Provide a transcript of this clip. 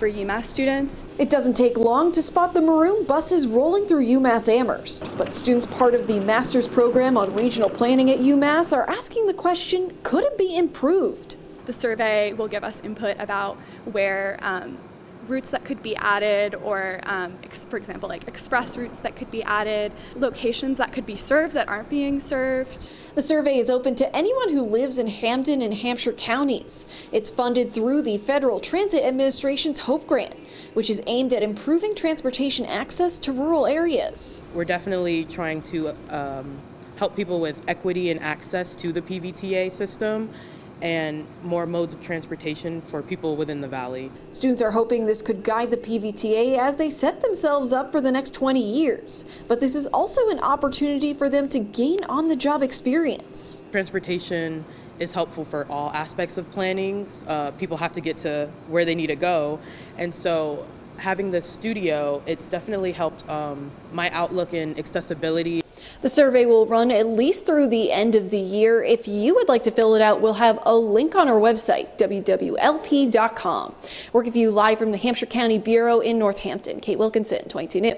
for UMass students. It doesn't take long to spot the maroon buses rolling through UMass Amherst, but students part of the master's program on regional planning at UMass are asking the question, could it be improved? The survey will give us input about where um, routes that could be added, or um, ex- for example, like express routes that could be added, locations that could be served that aren't being served. The survey is open to anyone who lives in Hampden and Hampshire counties. It's funded through the Federal Transit Administration's HOPE grant, which is aimed at improving transportation access to rural areas. We're definitely trying to um, help people with equity and access to the PVTA system and more modes of transportation for people within the valley. Students are hoping this could guide the PVTA as they set themselves up for the next 20 years. But this is also an opportunity for them to gain on the job experience. Transportation is helpful for all aspects of planning. Uh, people have to get to where they need to go. And so having this studio, it's definitely helped um, my outlook in accessibility. The survey will run at least through the end of the year. If you would like to fill it out, we'll have a link on our website, wwlp.com. Working for you live from the Hampshire County Bureau in Northampton. Kate Wilkinson, 22 News.